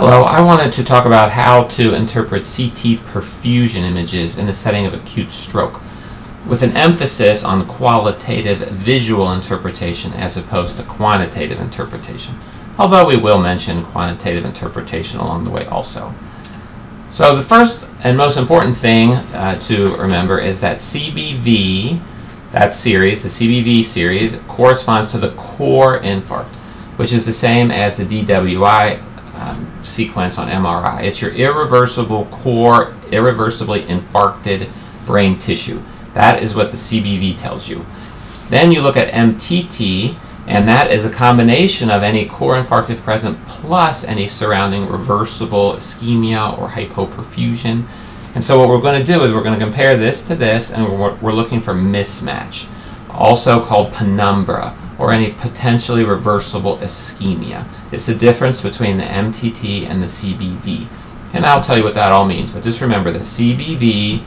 Hello, I wanted to talk about how to interpret CT perfusion images in the setting of acute stroke, with an emphasis on qualitative visual interpretation as opposed to quantitative interpretation, although we will mention quantitative interpretation along the way also. So the first and most important thing uh, to remember is that CBV, that series, the CBV series, corresponds to the core infarct, which is the same as the DWI um, sequence on MRI. It's your irreversible core, irreversibly infarcted brain tissue. That is what the CBV tells you. Then you look at MTT, and that is a combination of any core infarct if present plus any surrounding reversible ischemia or hypoperfusion. And so what we're going to do is we're going to compare this to this, and we're, we're looking for mismatch, also called penumbra or any potentially reversible ischemia. It's the difference between the MTT and the CBV. And I'll tell you what that all means, but just remember that CBV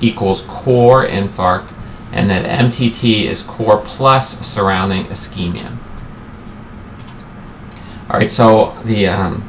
equals core infarct and that MTT is core plus surrounding ischemia. All right, so the um,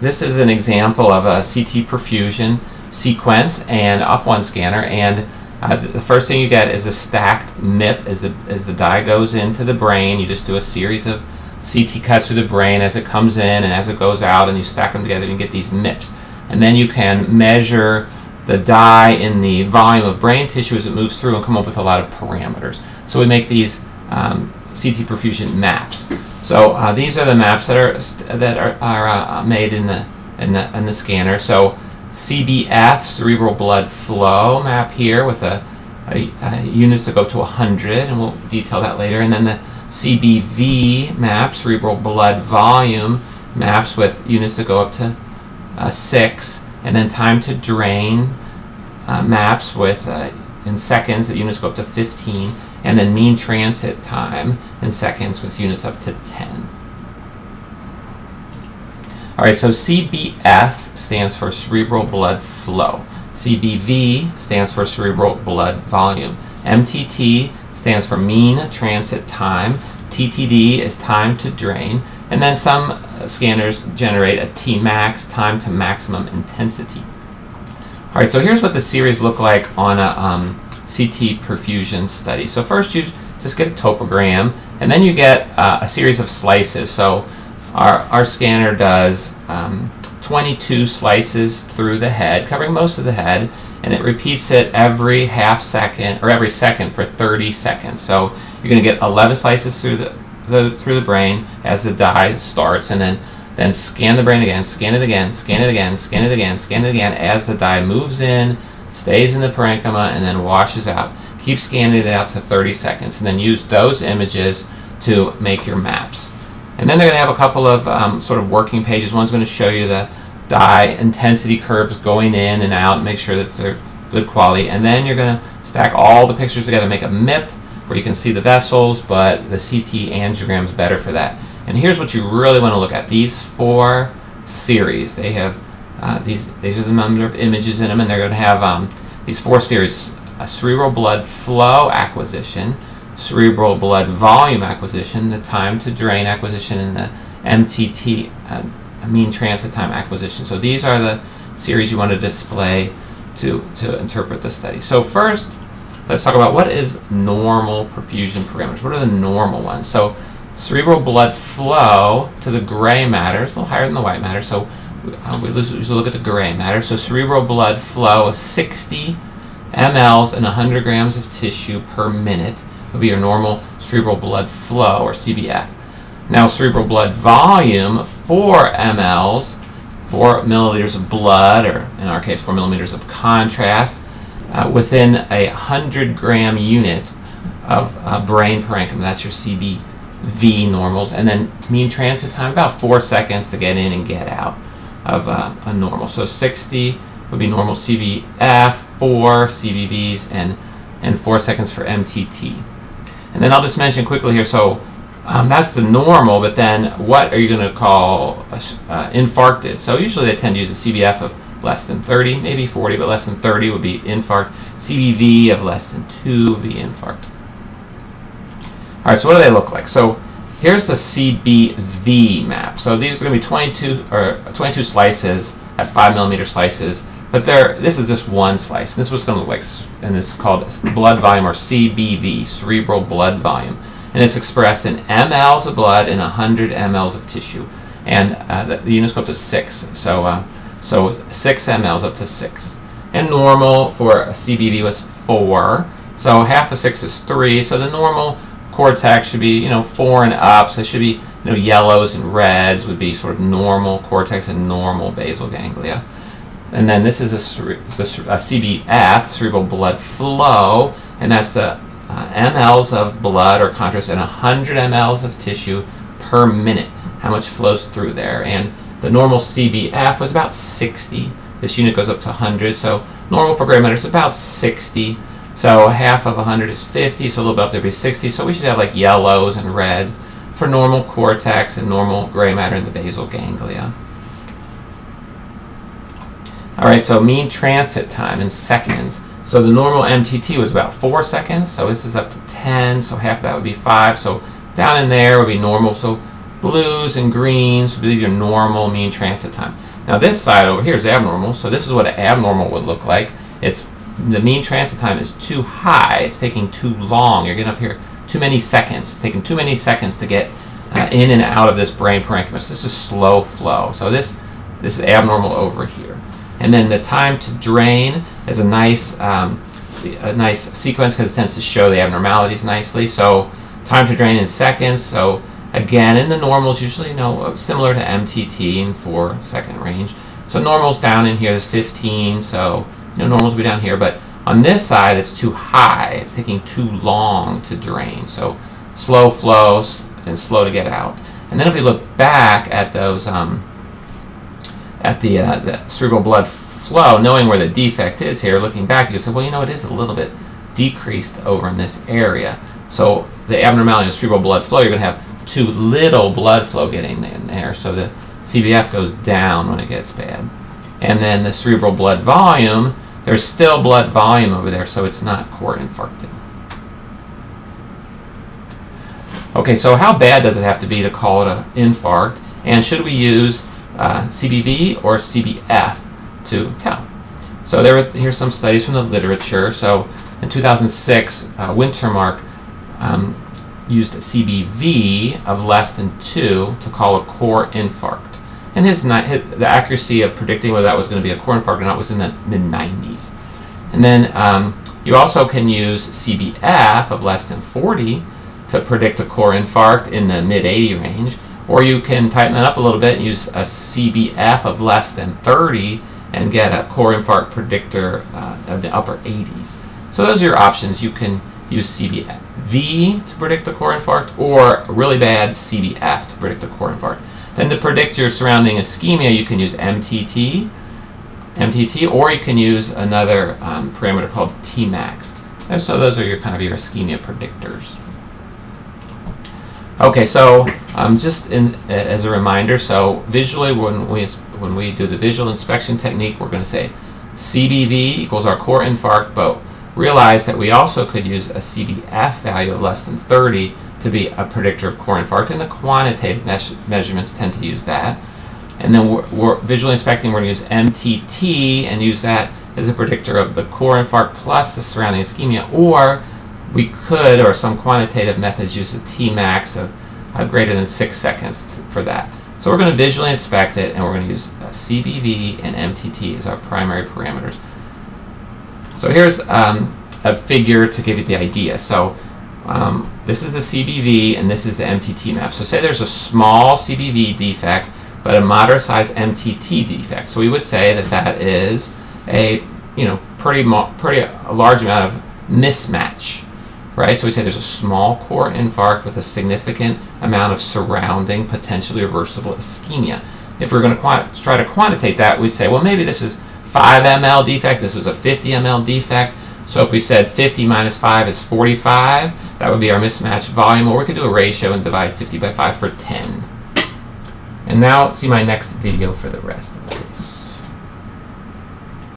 this is an example of a CT perfusion sequence and off one scanner and uh, the first thing you get is a stacked MIP as the, as the dye goes into the brain. You just do a series of CT cuts through the brain as it comes in and as it goes out, and you stack them together and you get these MIPs. And then you can measure the dye in the volume of brain tissue as it moves through and come up with a lot of parameters. So we make these um, CT perfusion maps. So uh, these are the maps that are that are, are uh, made in the, in the in the scanner. So CBF, cerebral blood flow map here with a, a, a units that go to 100, and we'll detail that later. And then the CBV map, cerebral blood volume maps with units that go up to uh, 6. And then time to drain uh, maps with uh, in seconds that units go up to 15. And then mean transit time in seconds with units up to 10. All right, so CBF stands for cerebral blood flow. CBV stands for cerebral blood volume. MTT stands for mean transit time. TTD is time to drain. And then some scanners generate a Tmax, time to maximum intensity. All right, so here's what the series look like on a um, CT perfusion study. So first you just get a topogram, and then you get uh, a series of slices. So our, our scanner does um, 22 slices through the head, covering most of the head, and it repeats it every half second or every second for 30 seconds. So you're going to get 11 slices through the, the through the brain as the dye starts, and then then scan the brain again, scan it again, scan it again, scan it again, scan it again as the dye moves in, stays in the parenchyma, and then washes out. Keep scanning it out to 30 seconds, and then use those images to make your maps. And then they're going to have a couple of um, sort of working pages. One's going to show you the dye intensity curves going in and out, make sure that they're good quality. And then you're going to stack all the pictures together, make a MIP where you can see the vessels, but the CT angiogram is better for that. And here's what you really want to look at. These four series, they have uh, these, these are the number of images in them, and they're going to have um, these four series, cerebral blood flow acquisition, cerebral blood volume acquisition, the time to drain acquisition, and the MTT, uh, mean transit time acquisition. So these are the series you want to display to, to interpret the study. So first, let's talk about what is normal perfusion parameters. What are the normal ones? So cerebral blood flow to the gray matter is a little higher than the white matter. So uh, we usually look at the gray matter. So cerebral blood flow is 60 mLs and 100 grams of tissue per minute would be your normal cerebral blood flow, or CBF. Now, cerebral blood volume, 4 mLs, 4 milliliters of blood, or in our case, 4 millimeters of contrast, uh, within a 100 gram unit of uh, brain parenchyma. That's your CBV normals. And then mean transit time, about 4 seconds to get in and get out of uh, a normal. So 60 would be normal CBF, 4 CBVs, and, and 4 seconds for MTT. And then I'll just mention quickly here, so um, that's the normal, but then what are you going to call uh, infarcted? So usually they tend to use a CBF of less than 30, maybe 40, but less than 30 would be infarct. CBV of less than 2 would be infarct. All right, so what do they look like? So here's the CBV map. So these are going to be 22 or 22 slices at five millimeter slices. But there, this is just one slice. This was going to look like, and it's called blood volume or CBV, cerebral blood volume, and it's expressed in mLs of blood and 100 mLs of tissue, and uh, the, the units go up to six. So, uh, so six mLs up to six, and normal for CBV was four. So half of six is three. So the normal cortex should be, you know, four and up. So it should be, you know, yellows and reds would be sort of normal cortex and normal basal ganglia. And then this is a, a CBF, cerebral blood flow, and that's the uh, mLs of blood or contrast and 100 mLs of tissue per minute, how much flows through there. And the normal CBF was about 60. This unit goes up to 100, so normal for gray matter is about 60. So half of 100 is 50, so a little bit up there would be 60. So we should have like yellows and reds for normal cortex and normal gray matter in the basal ganglia. All right, so mean transit time in seconds. So the normal MTT was about four seconds, so this is up to 10, so half that would be five. So down in there would be normal. So blues and greens would be your normal mean transit time. Now this side over here is abnormal, so this is what an abnormal would look like. It's the mean transit time is too high. It's taking too long. You're getting up here too many seconds. It's taking too many seconds to get uh, in and out of this brain parenchyma. So this is slow flow. So this this is abnormal over here. And then the time to drain is a nice, um, a nice sequence because it tends to show the abnormalities nicely. So time to drain in seconds. So again, in the normals, usually you know uh, similar to MTT in four second range. So normals down in here is 15. So you know normals will be down here, but on this side it's too high. It's taking too long to drain. So slow flow and slow to get out. And then if we look back at those um, at the, uh, the cerebral blood flow, knowing where the defect is here, looking back, you say, well, you know, it is a little bit decreased over in this area. So the abnormality of cerebral blood flow, you're going to have too little blood flow getting in there. So the CBF goes down when it gets bad. And then the cerebral blood volume, there's still blood volume over there, so it's not core infarcted. Okay, so how bad does it have to be to call it an infarct? And should we use uh, CBV or CBF to tell. So there were, here's some studies from the literature. So in 2006, uh, Wintermark um, used CBV of less than 2 to call a core infarct. And his, his, the accuracy of predicting whether that was going to be a core infarct or not was in the mid-90s. And then um, you also can use CBF of less than 40 to predict a core infarct in the mid-80 range. Or you can tighten it up a little bit and use a CBF of less than 30 and get a core infarct predictor uh, of the upper 80s. So those are your options. You can use CBV to predict a core infarct or really bad CBF to predict a core infarct. Then to predict your surrounding ischemia, you can use MTT, MTT, or you can use another um, parameter called Tmax. And so those are your kind of your ischemia predictors. Okay, so um, just in, as a reminder, so visually when we, when we do the visual inspection technique, we're going to say CBV equals our core infarct, but realize that we also could use a CBF value of less than 30 to be a predictor of core infarct, and the quantitative measurements tend to use that. And then we're, we're visually inspecting, we're going to use MTT and use that as a predictor of the core infarct plus the surrounding ischemia, or we could, or some quantitative methods, use a Tmax of uh, greater than six seconds for that. So we're going to visually inspect it, and we're going to use uh, CBV and MTT as our primary parameters. So here's um, a figure to give you the idea. So um, this is the CBV, and this is the MTT map. So say there's a small CBV defect, but a moderate-sized MTT defect. So we would say that that is a you know pretty pretty a large amount of mismatch right? So we say there's a small core infarct with a significant amount of surrounding potentially reversible ischemia. If we're going to try to quantitate that, we'd say, well, maybe this is 5 ml defect, this was a 50 ml defect. So if we said 50 minus 5 is 45, that would be our mismatch volume, or we could do a ratio and divide 50 by 5 for 10. And now see my next video for the rest.